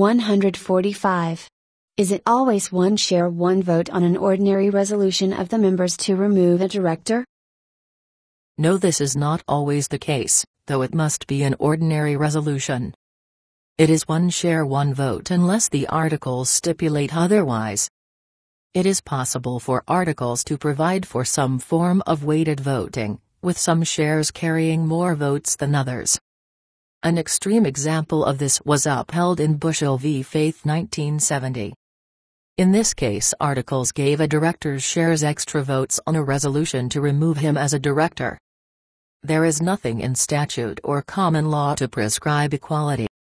145. Is it always one share one vote on an ordinary resolution of the members to remove a director? No, this is not always the case, though it must be an ordinary resolution. It is one share one vote unless the articles stipulate otherwise. It is possible for articles to provide for some form of weighted voting, with some shares carrying more votes than others. An extreme example of this was upheld in Bushell v. Faith 1970. In this case articles gave a director's shares extra votes on a resolution to remove him as a director. There is nothing in statute or common law to prescribe equality.